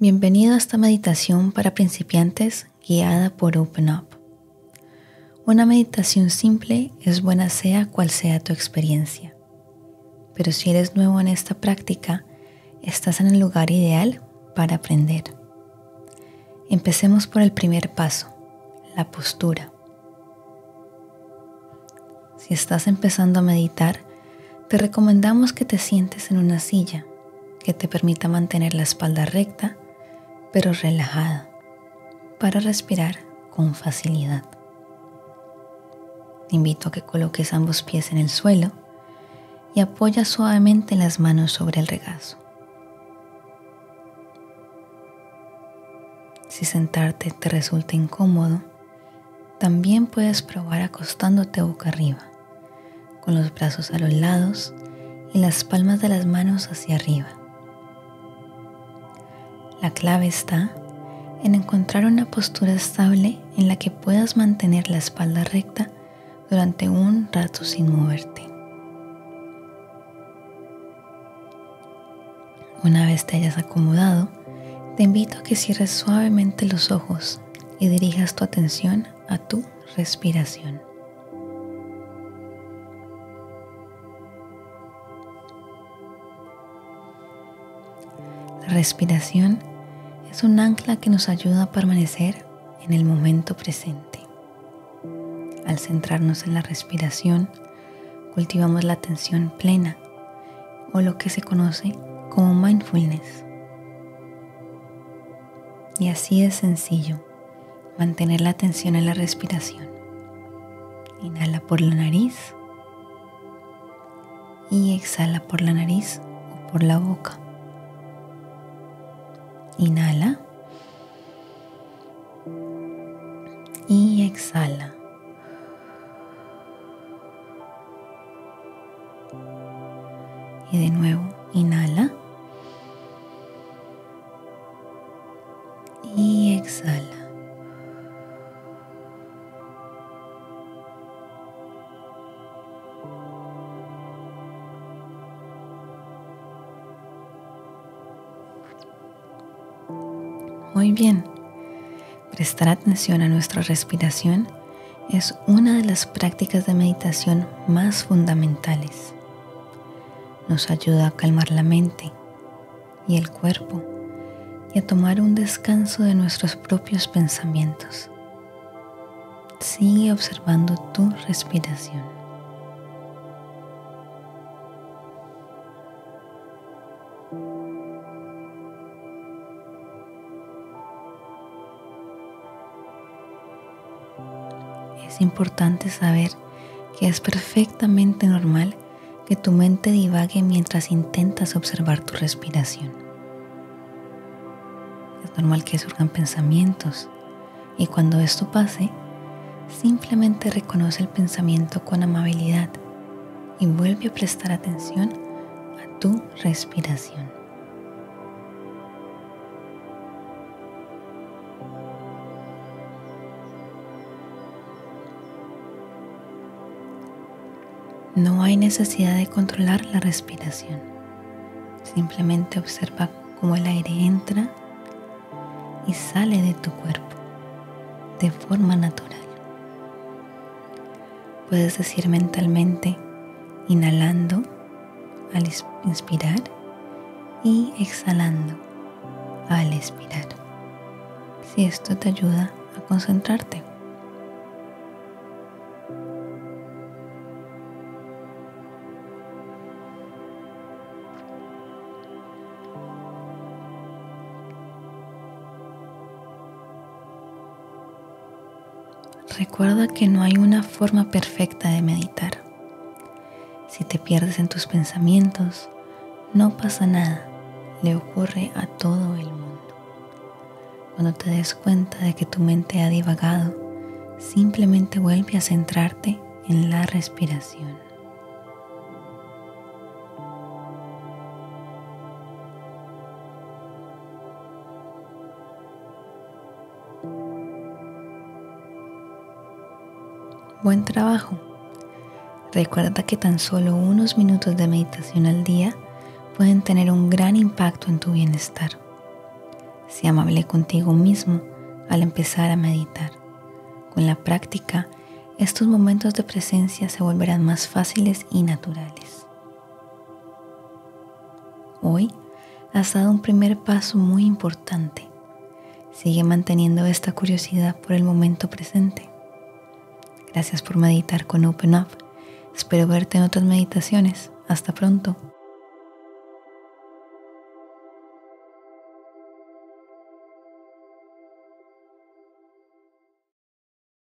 Bienvenido a esta meditación para principiantes guiada por Open Up. Una meditación simple es buena sea cual sea tu experiencia. Pero si eres nuevo en esta práctica, estás en el lugar ideal para aprender. Empecemos por el primer paso, la postura. Si estás empezando a meditar, te recomendamos que te sientes en una silla que te permita mantener la espalda recta pero relajada para respirar con facilidad. Te invito a que coloques ambos pies en el suelo y apoya suavemente las manos sobre el regazo. Si sentarte te resulta incómodo, también puedes probar acostándote boca arriba, con los brazos a los lados y las palmas de las manos hacia arriba. La clave está en encontrar una postura estable en la que puedas mantener la espalda recta durante un rato sin moverte. Una vez te hayas acomodado, te invito a que cierres suavemente los ojos y dirijas tu atención a tu respiración. La respiración es un ancla que nos ayuda a permanecer en el momento presente. Al centrarnos en la respiración, cultivamos la atención plena o lo que se conoce como mindfulness. Y así es sencillo mantener la atención en la respiración. Inhala por la nariz y exhala por la nariz o por la boca. Inhala. Y exhala. Y de nuevo, inhala. Y exhala. Muy bien. Prestar atención a nuestra respiración es una de las prácticas de meditación más fundamentales. Nos ayuda a calmar la mente y el cuerpo y a tomar un descanso de nuestros propios pensamientos. Sigue observando tu respiración. Es importante saber que es perfectamente normal que tu mente divague mientras intentas observar tu respiración. Es normal que surjan pensamientos y cuando esto pase, simplemente reconoce el pensamiento con amabilidad y vuelve a prestar atención a tu respiración. No hay necesidad de controlar la respiración. Simplemente observa cómo el aire entra y sale de tu cuerpo de forma natural. Puedes decir mentalmente, inhalando al inspirar y exhalando al expirar. Si esto te ayuda a concentrarte. Recuerda que no hay una forma perfecta de meditar. Si te pierdes en tus pensamientos, no pasa nada, le ocurre a todo el mundo. Cuando te des cuenta de que tu mente ha divagado, simplemente vuelve a centrarte en la respiración. Buen trabajo. Recuerda que tan solo unos minutos de meditación al día pueden tener un gran impacto en tu bienestar. Sé amable contigo mismo al empezar a meditar. Con la práctica, estos momentos de presencia se volverán más fáciles y naturales. Hoy has dado un primer paso muy importante. Sigue manteniendo esta curiosidad por el momento presente. Gracias por meditar con Open Up. Espero verte en otras meditaciones. Hasta pronto.